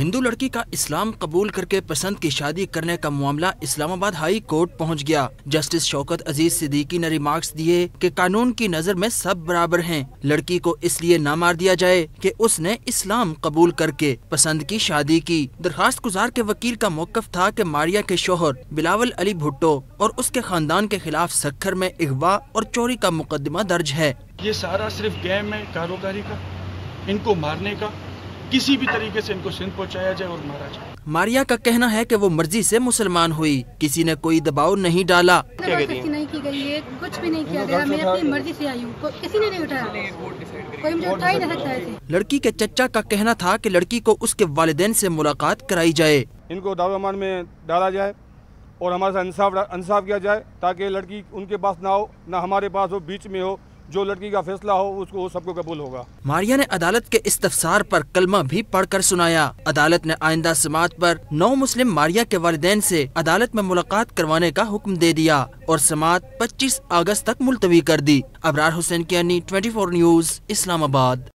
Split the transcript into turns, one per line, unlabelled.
ہندو لڑکی کا اسلام قبول کر کے پسند کی شادی کرنے کا معاملہ اسلام آباد ہائی کورٹ پہنچ گیا۔ جسٹس شوکت عزیز صدیقی نے ریمارکس دیے کہ قانون کی نظر میں سب برابر ہیں۔ لڑکی کو اس لیے نہ مار دیا جائے کہ اس نے اسلام قبول کر کے پسند کی شادی کی۔ درخواست گزار کے وکیل کا موقف تھا کہ ماریا کے شوہر بلاول علی بھٹو اور اس کے خاندان کے خلاف سکھر میں اغوا اور چوری کا مقدمہ درج ہے۔
یہ سارا صرف گیم ہے، کاروباری کا، ان کو مارنے کا۔ کسی بھی طریقے سے ان کو سندھ پہنچایا جائے اور مارا جائے۔
ماریا کا کہنا ہے کہ وہ مرضی سے مسلمان ہوئی۔ کسی نے کوئی دباؤ نہیں ڈالا۔
زبردستی نہیں کی گئی ہے کچھ بھی نہیں کیا گیا۔ میں اپنی مرضی سے آئی ہوں۔ کسی نے نہیں اٹھایا۔ کوئی مجھے اٹھا ہی نہیں سکتا ایسے
لڑکی کے چچا کا کہنا تھا کہ لڑکی کو اس کے والدین سے ملاقات کرائی جائے۔
ان کو دارومان میں ڈالا جائے اور ہمارے ساتھ انصاف انصاف کیا جائے تاکہ لڑکی ان کے پاس نہ ہو نہ ہمارے پاس ہو بیچ میں ہو۔ جو لڑکی کا فیصلہ ہو، اس کو سب کو قبول ہوگا۔
ماریا نے عدالت کے استفسار پر کلمہ بھی پڑھ کر سنایا۔ عدالت نے آئندہ سماعت پر نو مسلم ماریا کے والدین سے عدالت میں ملاقات کروانے کا حکم دے دیا اور سماعت پچیس اگست تک ملتوی کر دی۔ ابرار حسین کیانی 24 نیوز، اسلام آباد۔